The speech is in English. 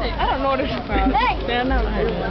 I don't know what it's about. Hey. Yeah, no,